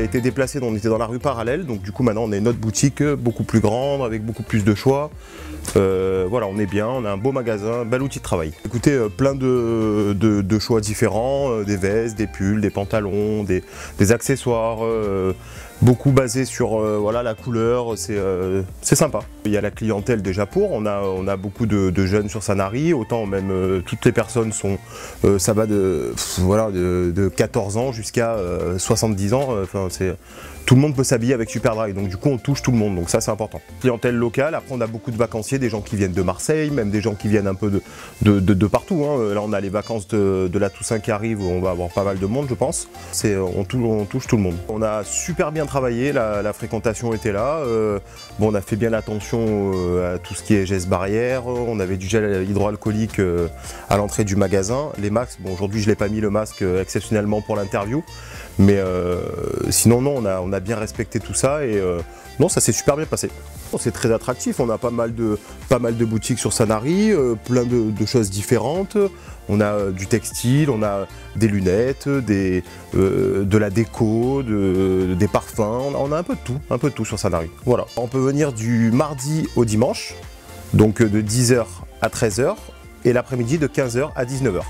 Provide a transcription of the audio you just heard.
été déplacé, on était dans la rue parallèle, donc du coup maintenant on a une autre boutique beaucoup plus grande, avec beaucoup plus de choix. Euh, voilà, on est bien, on a un beau magasin, bel outil de travail. Écoutez, euh, plein de, choix différents, euh, des vestes, des pulls, des pantalons, des, accessoires, euh, beaucoup basés sur euh, voilà, la couleur, c'est euh, c'est sympa. Il y a la clientèle déjà pour, on a, on a beaucoup de, jeunes sur Sanary, autant même euh, toutes les personnes sont, ça va de, voilà, de, de 14 ans jusqu'à euh, 70 ans, enfin tout le monde peut s'habiller avec Superdry, donc du coup on touche tout le monde, donc ça c'est important. Clientèle locale, après on a beaucoup de vacanciers, des gens qui viennent de Marseille, même des gens qui viennent un peu de, de, partout. hein. Là on a les vacances de, la Toussaint qui arrivent, où on va avoir pas mal de monde je pense. On, on touche tout le monde. On a super bien travaillé, la, fréquentation était là. Euh, bon, on a fait bien attention euh, à tout ce qui est gestes barrières, on avait du gel hydroalcoolique euh, à l'entrée du magasin. Les masques, bon aujourd'hui je l'ai pas mis le masque exceptionnellement pour l'interview, mais sinon non, on a, on a bien respecté tout ça et non, ça s'est super bien passé. C'est très attractif, on a pas mal de, pas mal de boutiques sur Sanary, plein de, choses différentes. On a du textile, on a des lunettes, des, de la déco, de- des parfums, on a, on a un peu de tout, un peu de tout sur Sanary. Voilà. On peut venir du mardi au dimanche, donc euh, de 10h à 13h, et l'après-midi de 15h à 19h.